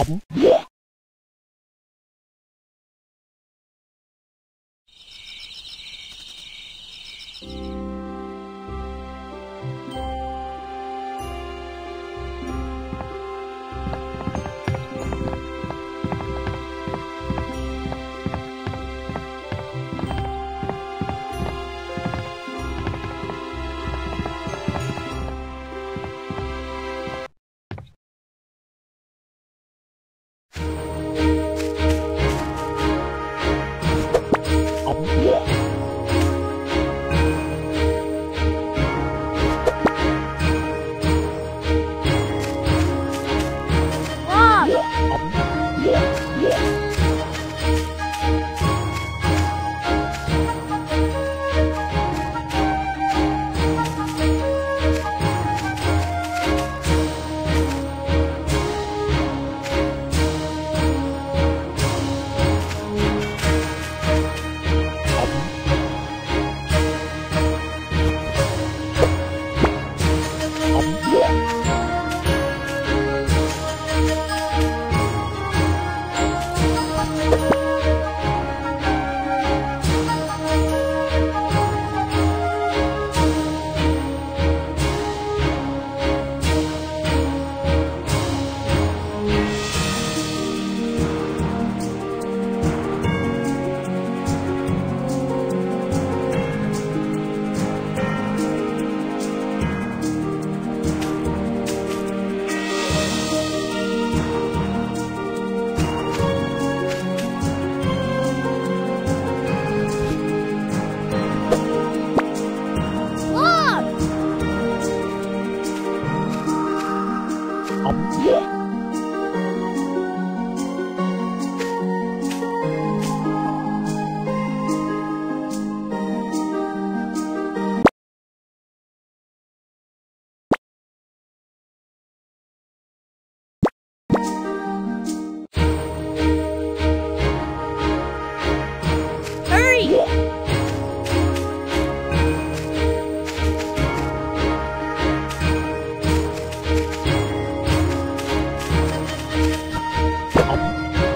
Come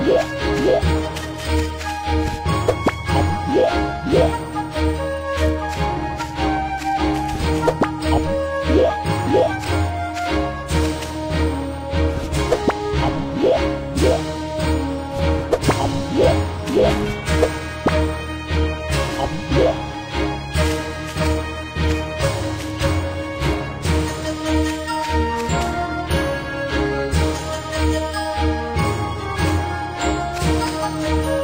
我 here! Come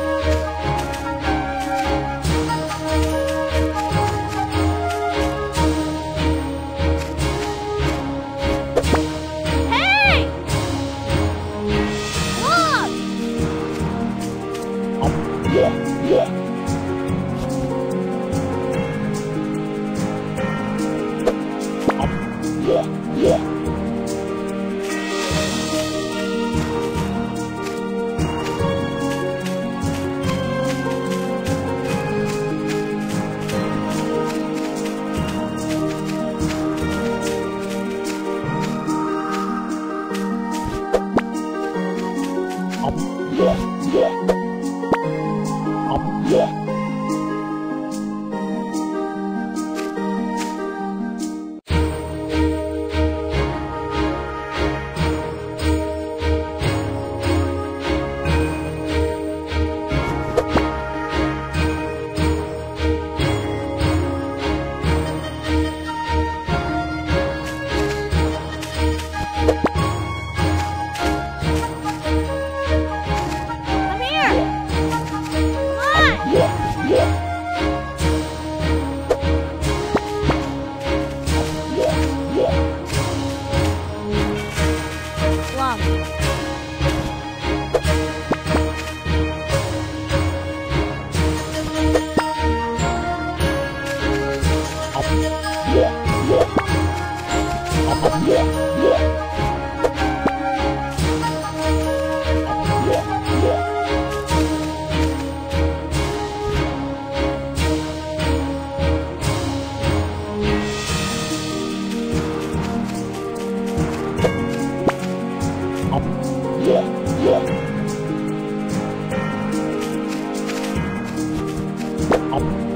Oh.